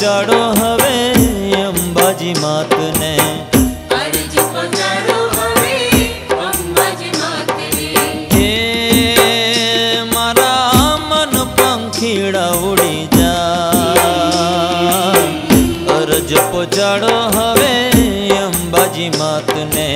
પહોંચાડો હવે અંબાજી માતને. પહોંચાડો હવે અંબાજી માતને.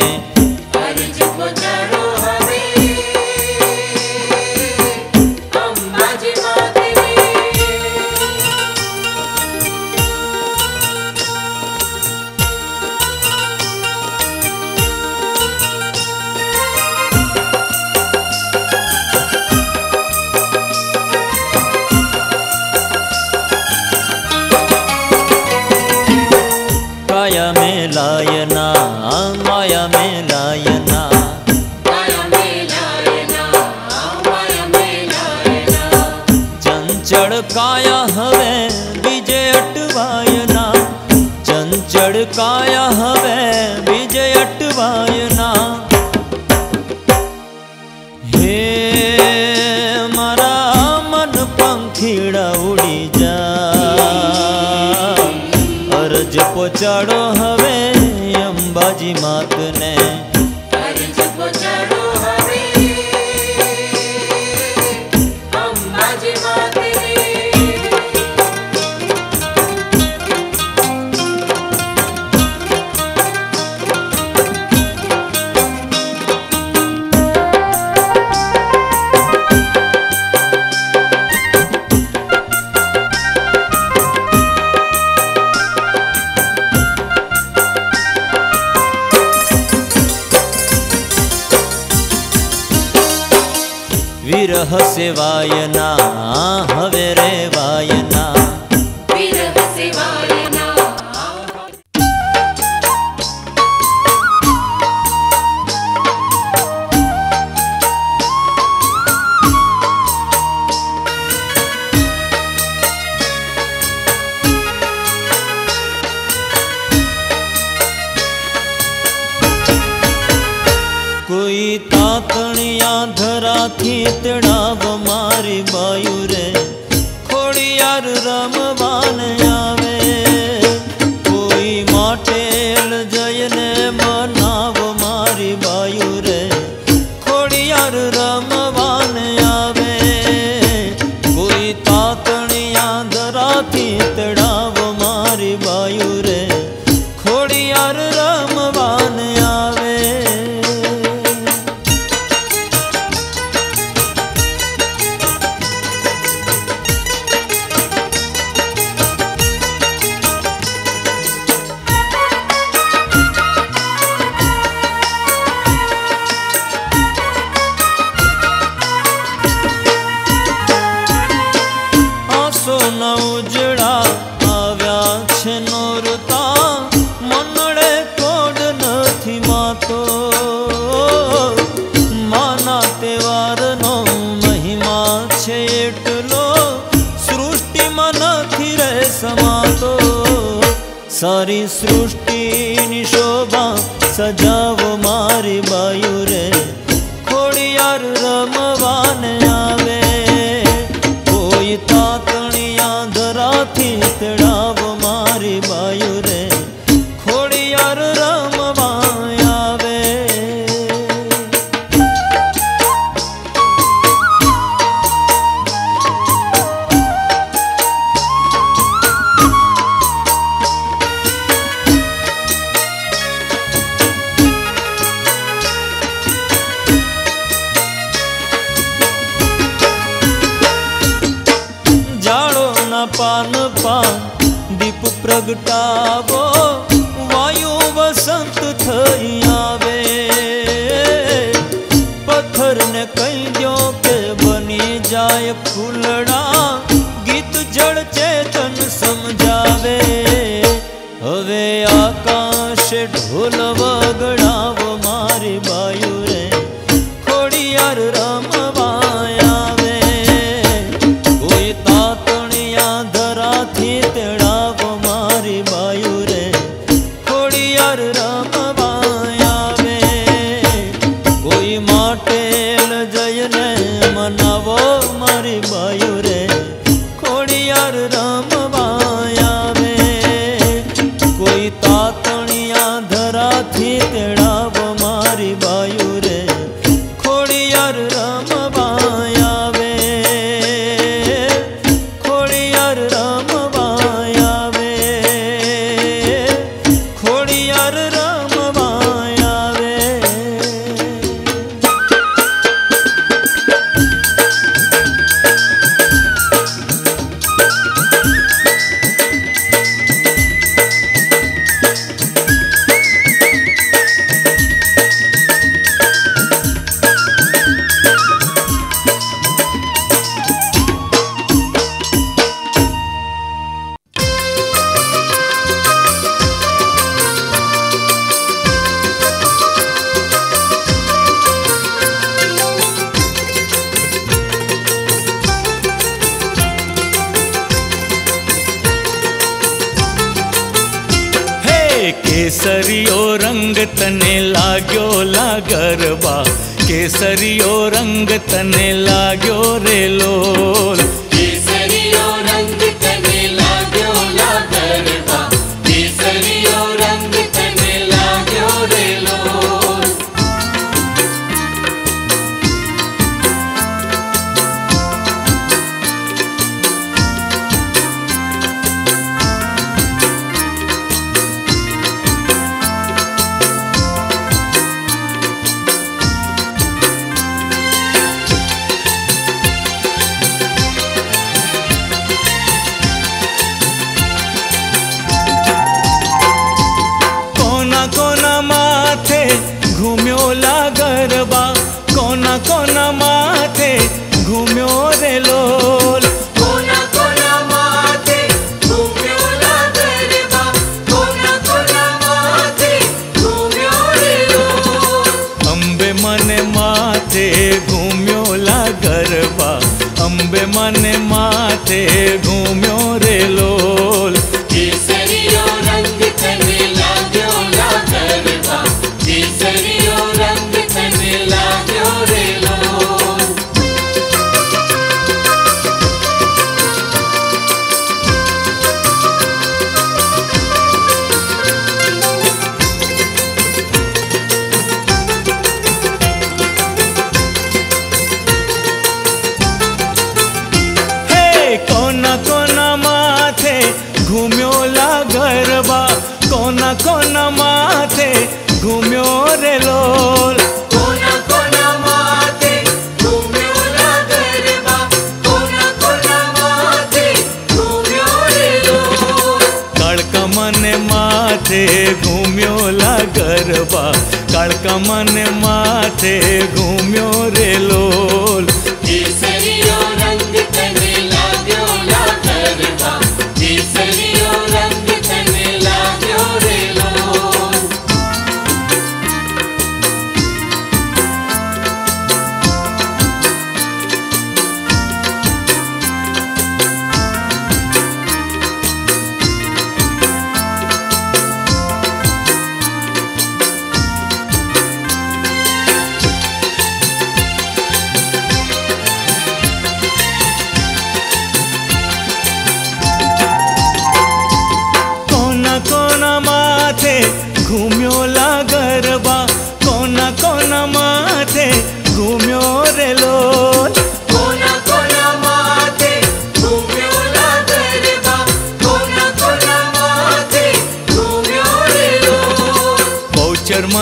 माया में लायना माया में लायना। चंचड़ काया हवे विजय अटवायना। चंचड़ काया हवे विजय अटवायना। हे मरा मन पंखीड़ा उड़ी जा। अरज पोचाड़ो आपने हर जब विरहस्य वायना हे रे वायना। તારી સૃષ્ટિની શોભા સજાવો મારી બાયુ રે जुटावो तने लाग्यो लागरबा केसरियो रंग तने लागो रे लोल। કમન માથે ઘૂમ્યો રેલો.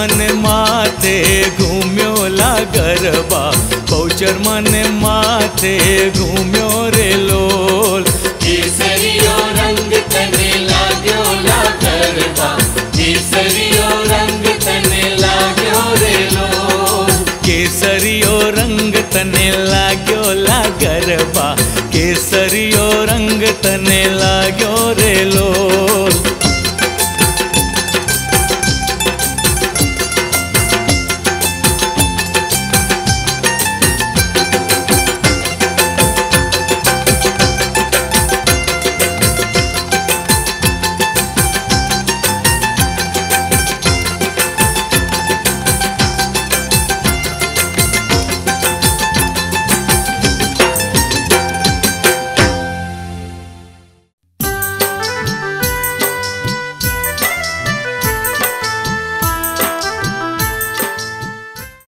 मन माथे घूम्यो ला गरबा। पौचर मन माथे घूम्यो रे लोल। केसरियो रंग तने लाग्यो ला गरबा। केसरियो रंग तने लाग्यो रे लोल। केसरियो रंग तने लाग्यो ला गरबा। केसरियो रंग तने लाग्यो रे लोल।